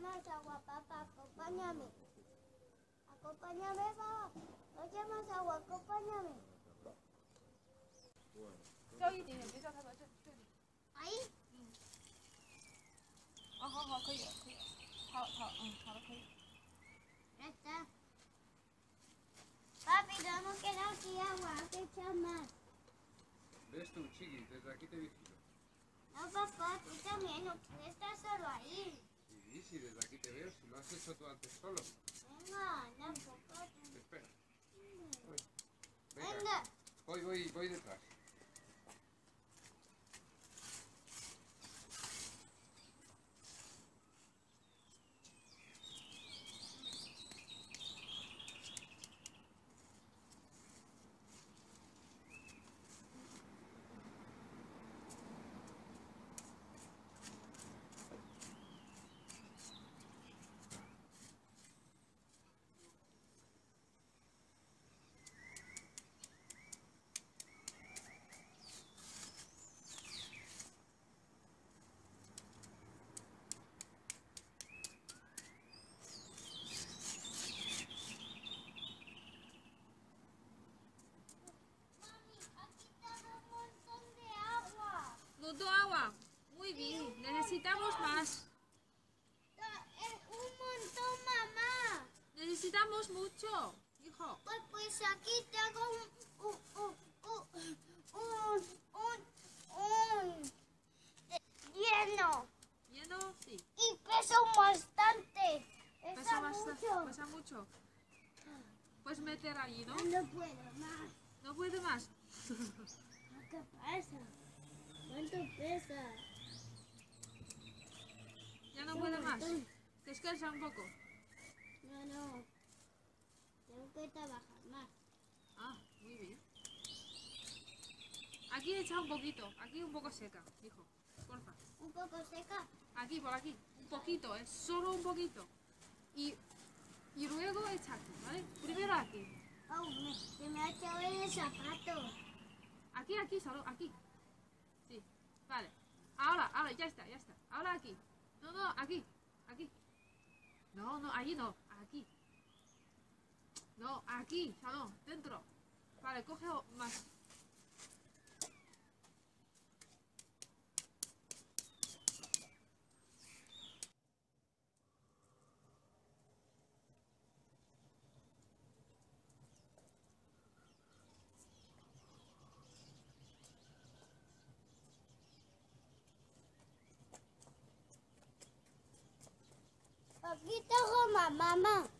más agua, papá, acompáñame. Acompáñame, papá. Voy a echar más agua, acompáñame. Bueno. 高一点点，别叫他来这这里。 Ahí. 哦，好好，可以了，可以了。好好，嗯，好了，可以。 Ya está. Papi, no nos queda aquí agua, hay que echar más. ¿Ves tú, Chiqui? Desde aquí te vigilo. No, papá, tú también, no puedes estar solo ahí. antes solo. Venga, tampoco. Espera. Voy. Venga. Venga. Voy, voy, voy detrás. Mami, aquí tengo un montón de agua. Nudo agua. Muy bien, necesitamos más. Eh, Un montón, mamá. Necesitamos mucho, hijo. Pues, pues aquí tengo un, un, un, un, un, de- lleno. ¿Lleno? Sí. Y pesa bastante. Pesa, Pesa bastante, mucho. pesa mucho. Puedes meter allí, ¿no? No puedo más. No puede más. ¿Qué pasa? ¿Cuánto pesa? Ya no puede más. Descansa un poco. No, no. Tengo que trabajar más. Ah, muy bien. Aquí echa un poquito. Aquí un poco seca, hijo. Porfa. Un poco seca. Aquí, por aquí. Un poquito, es solo un poquito. Y, y luego echa aquí, ¿vale? Primero aquí. Oh, me, se me ha echado el zapato. Aquí, aquí, solo aquí. Sí, vale. Ahora, ahora, ya está, ya está. Ahora aquí. No, no, aquí, aquí. No, no, allí no, aquí. No, aquí, no, dentro. Vale, coge más. Mamá. mamá.